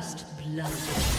First blood.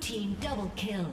Team double kill.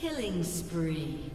Killing spree.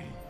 me.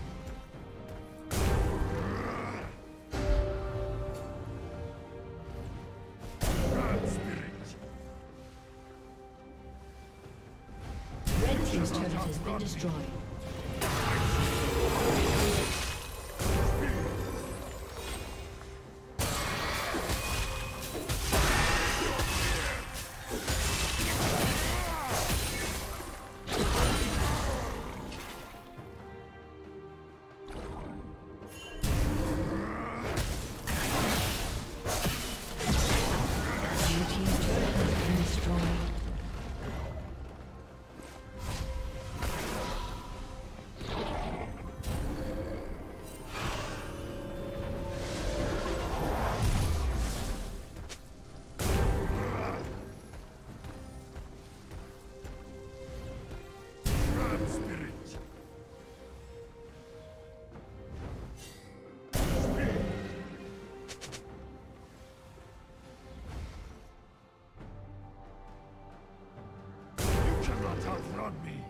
around me.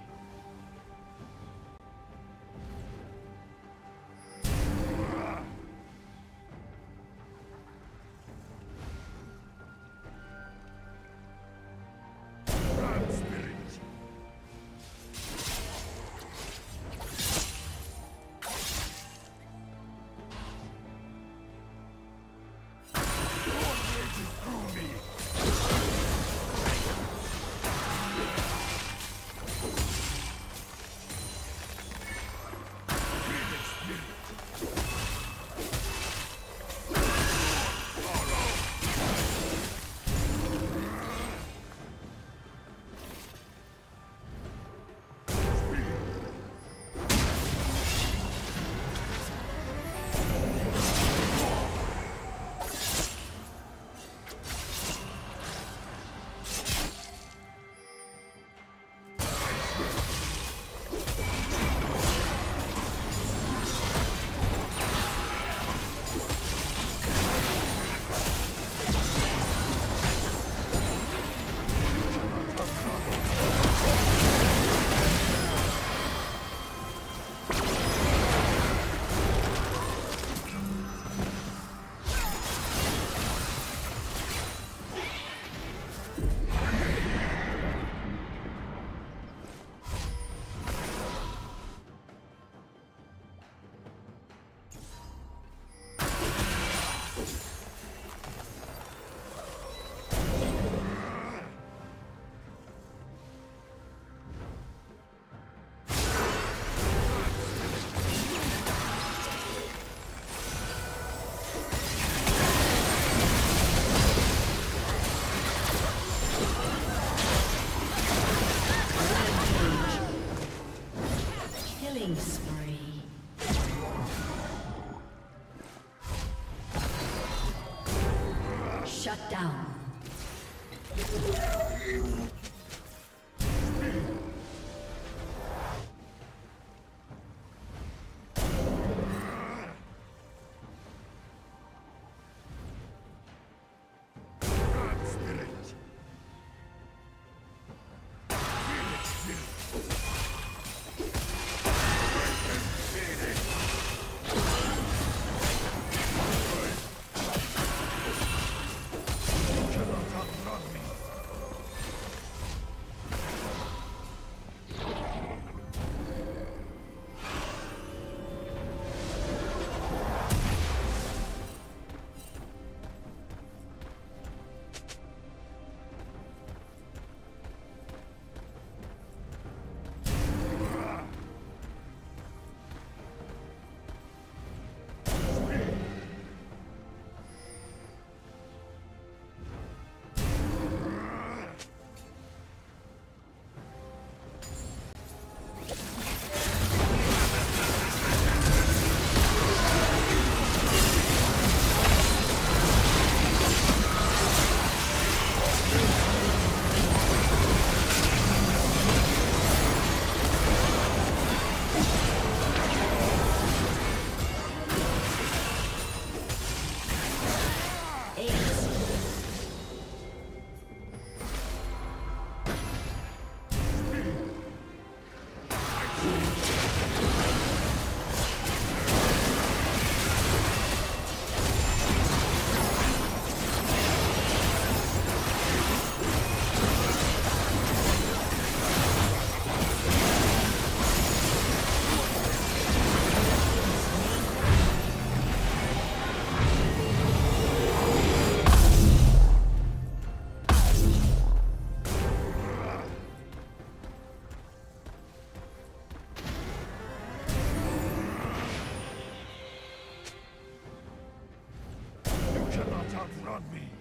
Shut down. me.